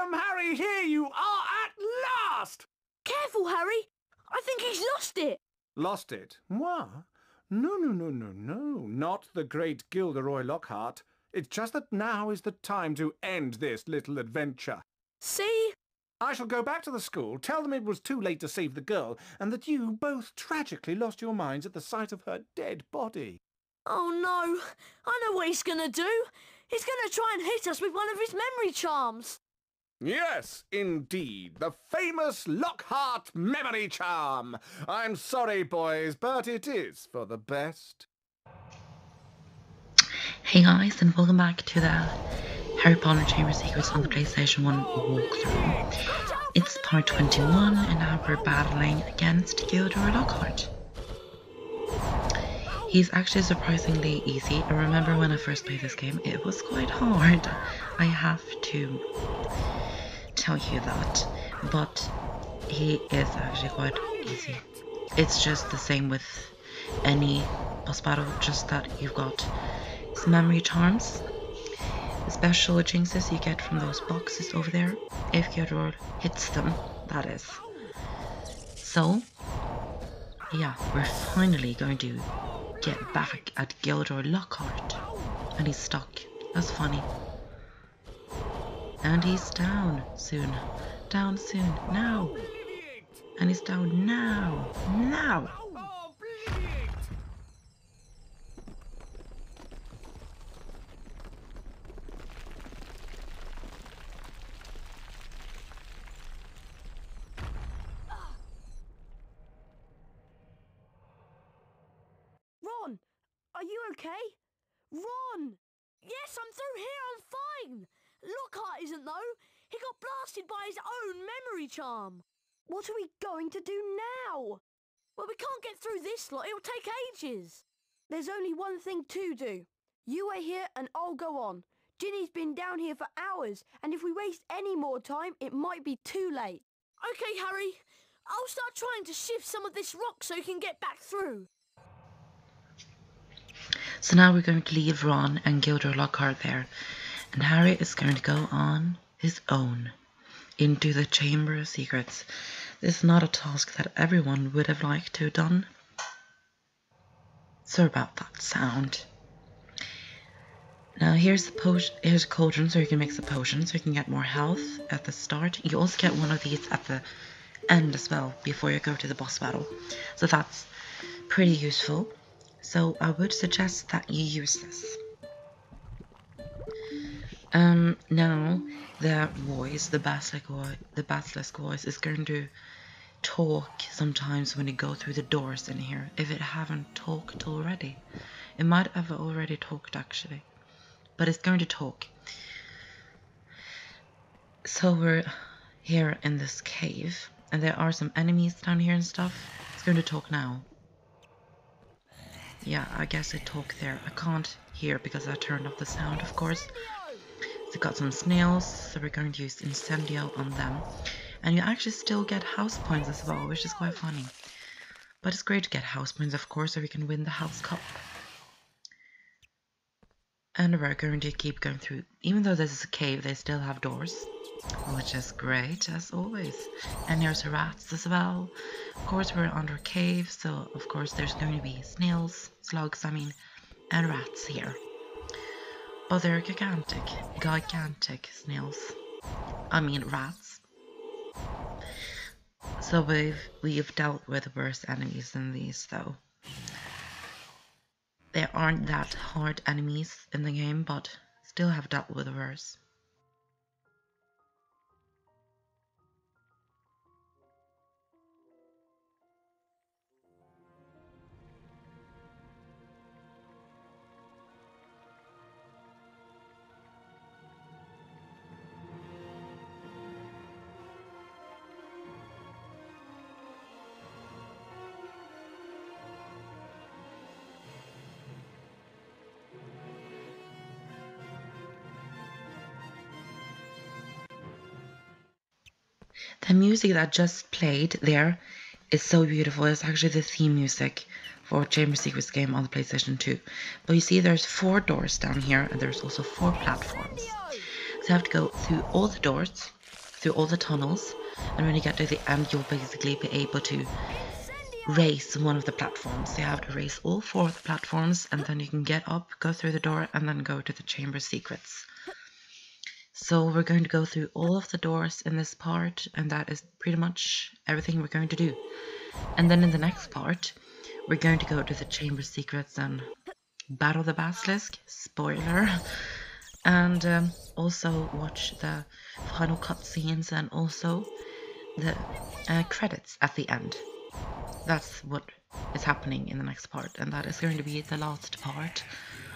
Welcome, Harry! Here you are at last! Careful, Harry! I think he's lost it! Lost it? What? No, no, no, no, no. Not the great Gilderoy Lockhart. It's just that now is the time to end this little adventure. See? I shall go back to the school, tell them it was too late to save the girl, and that you both tragically lost your minds at the sight of her dead body. Oh no! I know what he's gonna do! He's gonna try and hit us with one of his memory charms! Yes, indeed, the famous Lockhart memory charm. I'm sorry, boys, but it is for the best. Hey guys, and welcome back to the Harry Potter Chamber Secrets on the PlayStation 1 walkthrough. It's part 21, and now we're battling against Gilderoy Lockhart. He's actually surprisingly easy. I remember when I first played this game, it was quite hard. I have to tell you that. But he is actually quite easy. It's just the same with any boss battle, just that you've got some memory charms. Special jinxes you get from those boxes over there, if Gilderoy hits them, that is. So, yeah, we're finally going to get back at Gilderoy Lockhart. And he's stuck. That's funny. And he's down soon. Down soon. Now. And he's down now. Now. Ron! Are you okay? Ron! Yes, I'm through here, I'm fine! Lockhart isn't though! He got blasted by his own memory charm! What are we going to do now? Well, we can't get through this lot, it'll take ages! There's only one thing to do. You wait here and I'll go on. Ginny's been down here for hours, and if we waste any more time, it might be too late. Okay, Harry. I'll start trying to shift some of this rock so you can get back through. So now we're going to leave Ron and Gilder Lockhart there. And Harry is going to go on his own into the Chamber of Secrets. This is not a task that everyone would have liked to have done. Sorry about that sound. Now here's the potion, here's a cauldron so you can mix the potion so you can get more health at the start. You also get one of these at the end as well before you go to the boss battle. So that's pretty useful. So I would suggest that you use this. Um, now the voice, the basilisk voice, the basilisk voice is going to talk sometimes when you go through the doors in here. If it haven't talked already, it might have already talked actually, but it's going to talk. So we're here in this cave, and there are some enemies down here and stuff. It's going to talk now. Yeah, I guess it talked there. I can't hear because I turned off the sound, of course. So got some snails, so we're going to use Incendio on them. And you actually still get house points as well, which is quite funny. But it's great to get house points, of course, so we can win the house cup. And we're going to keep going through. Even though this is a cave, they still have doors. Which is great, as always. And there's rats as well. Of course, we're under a cave, so of course there's going to be snails, slugs, I mean, and rats here. But they're gigantic, gigantic snails. I mean rats. So we've we've dealt with worse enemies than these though. There aren't that hard enemies in the game, but still have dealt with worse. The music that just played there is so beautiful. It's actually the theme music for Chamber Secrets game on the PlayStation 2. But you see there's four doors down here and there's also four platforms. So you have to go through all the doors through all the tunnels, and when you get to the end, you'll basically be able to race one of the platforms. You have to race all four of the platforms, and then you can get up, go through the door, and then go to the chamber secrets. So we're going to go through all of the doors in this part, and that is pretty much everything we're going to do. And then in the next part, we're going to go to the chamber secrets and battle the basilisk. Spoiler. And um, also watch the final cutscenes and also the uh, credits at the end. That's what is happening in the next part, and that is going to be the last part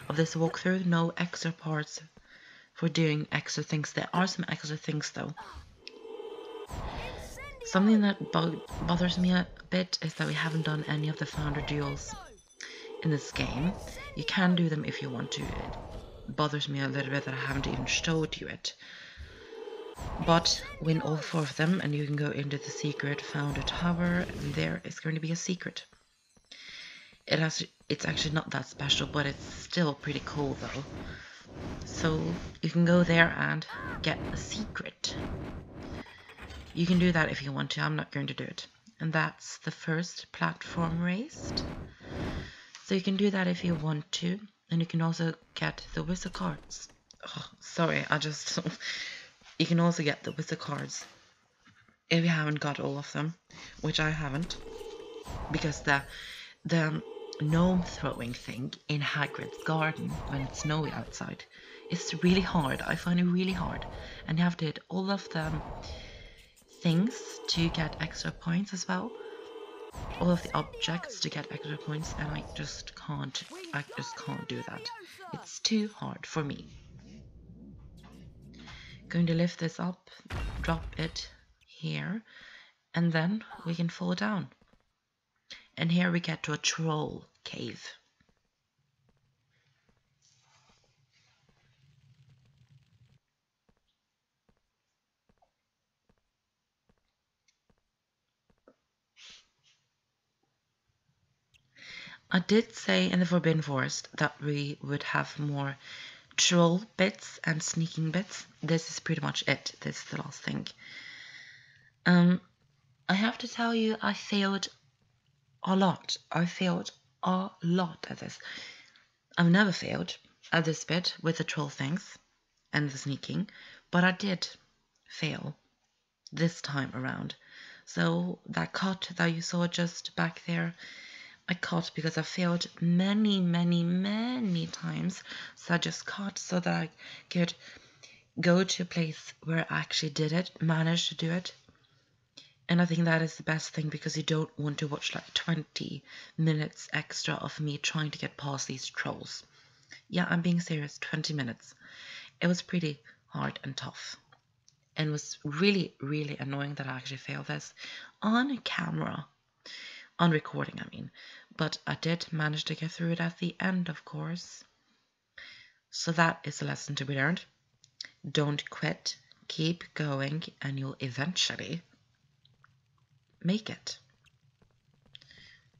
of this walkthrough. No extra parts for doing extra things. There are some extra things though. Something that bo bothers me a bit is that we haven't done any of the founder duels in this game. You can do them if you want to. It bothers me a little bit that I haven't even showed you it. But win all four of them and you can go into the secret founder tower and there is going to be a secret. It has it's actually not that special but it's still pretty cool though. So you can go there and get a secret. You can do that if you want to, I'm not going to do it. And that's the first platform raised. So you can do that if you want to. And you can also get the wizard cards. Oh, sorry, I just... you can also get the wizard cards if you haven't got all of them, which I haven't. Because the, the gnome throwing thing in Hagrid's garden when it's snowy outside It's really hard. I find it really hard. And you have to hit all of the things to get extra points as well. All of the objects to get extra points and I just can't, I just can't do that. It's too hard for me. Going to lift this up, drop it here, and then we can fall down. And here we get to a troll cave. I did say in the Forbidden Forest that we would have more troll bits and sneaking bits. This is pretty much it. This is the last thing. Um, I have to tell you, I failed a lot. I failed a lot at this. I've never failed at this bit with the troll things and the sneaking, but I did fail this time around. So that cut that you saw just back there, I cut because I failed many, many, many times. So I just cut so that I could go to a place where I actually did it, managed to do it. And I think that is the best thing because you don't want to watch like 20 minutes extra of me trying to get past these trolls. Yeah, I'm being serious, 20 minutes. It was pretty hard and tough. And was really, really annoying that I actually failed this on camera on recording, I mean. But I did manage to get through it at the end, of course. So that is a lesson to be learned. Don't quit, keep going, and you'll eventually make it.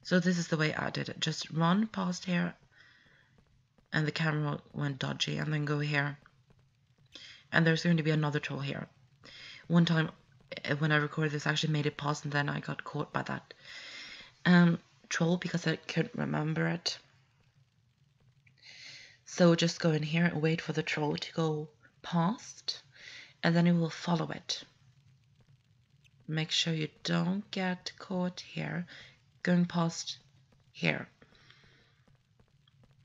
So this is the way I did it. Just run past here, and the camera went dodgy, and then go here. And there's going to be another troll here. One time eh, when I recorded this, I actually made it pause, and then I got caught by that um, troll because I couldn't remember it. So just go in here and wait for the troll to go past and then you will follow it. Make sure you don't get caught here going past here.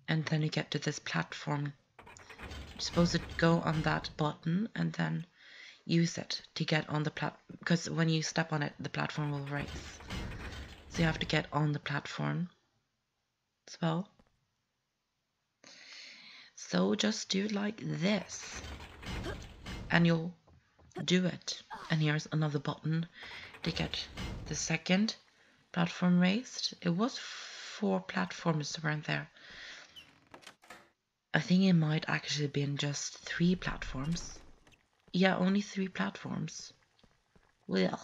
And then you get to this platform. You're supposed to go on that button and then use it to get on the plat because when you step on it the platform will raise. So you have to get on the platform as well. So just do it like this and you'll do it. And here's another button to get the second platform raised. It was four platforms weren't there. I think it might actually been just three platforms. Yeah, only three platforms. Well,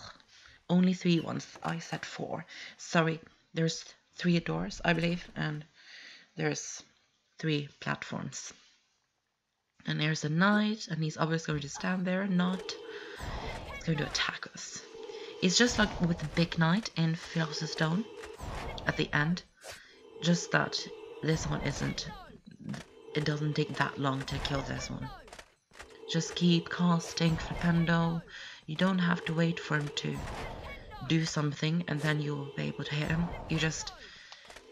only three ones. I said four. Sorry, there's three doors, I believe, and there's three platforms. And there's a knight, and he's obviously going to stand there, not going to attack us. It's just like with the big knight in Philosopher's Stone at the end. Just that this one isn't. It doesn't take that long to kill this one. Just keep casting Flipendo. You don't have to wait for him to do something and then you'll be able to hit him. You just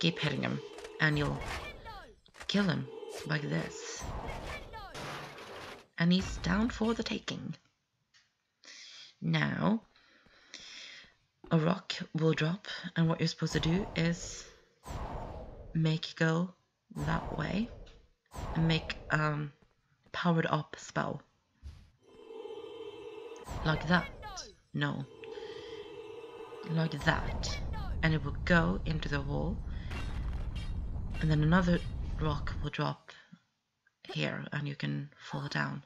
keep hitting him and you'll kill him like this. And he's down for the taking. Now, a rock will drop and what you're supposed to do is make it go that way and make um powered up spell. Like that. No. Like that. And it will go into the wall and then another rock will drop here and you can fall down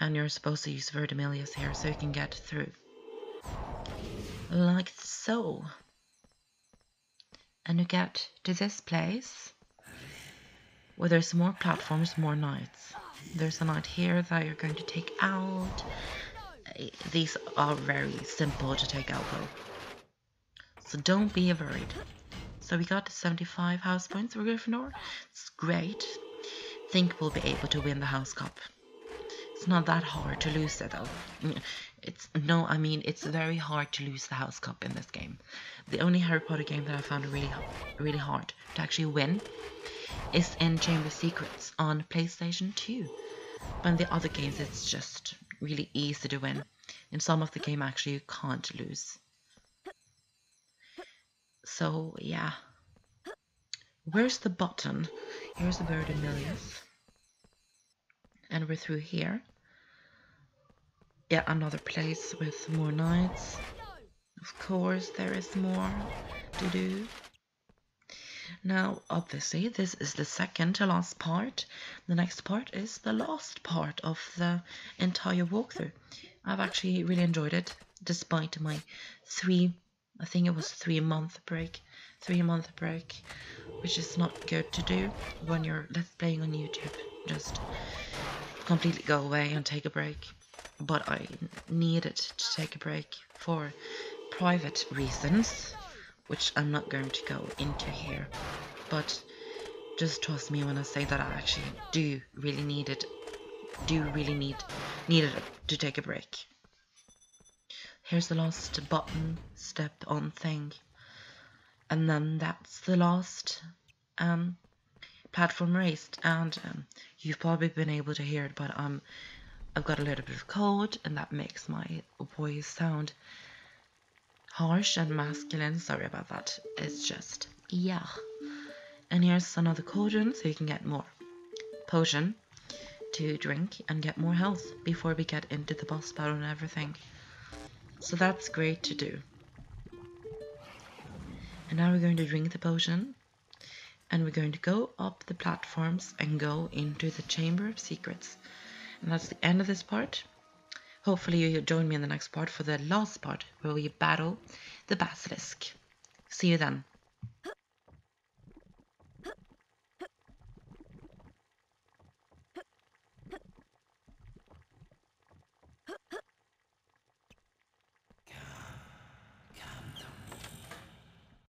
and you're supposed to use Verdimillious here so you can get through like so and you get to this place where there's more platforms, more knights. There's a knight here that you're going to take out. These are very simple to take out though. So don't be worried. So we got 75 house points for Gryffindor. It's great. Think we'll be able to win the house cup. It's not that hard to lose it though. It's no, I mean it's very hard to lose the house cup in this game. The only Harry Potter game that I found really really hard to actually win is in Chamber Secrets on PlayStation 2. But in the other games it's just really easy to win. In some of the game actually you can't lose. So yeah. Where's the button? Here's the Verdimillious. And we're through here yet another place with more knights. Of course, there is more to do. Now, obviously, this is the second to last part. The next part is the last part of the entire walkthrough. I've actually really enjoyed it, despite my three, I think it was three month break, three month break, which is not good to do when you're let's playing on YouTube. Just completely go away and take a break but I needed to take a break for private reasons, which I'm not going to go into here. But just trust me when I say that I actually do really need it, do really need needed to take a break. Here's the last button step on thing, and then that's the last um, platform raised. And um, you've probably been able to hear it, but I'm um, I've got a little bit of cold and that makes my voice sound harsh and masculine. Sorry about that. It's just, yeah. And here's another cauldron so you can get more potion to drink and get more health before we get into the boss battle and everything. So that's great to do. And now we're going to drink the potion and we're going to go up the platforms and go into the Chamber of Secrets. And that's the end of this part. Hopefully you'll join me in the next part for the last part where we battle the basilisk. See you then.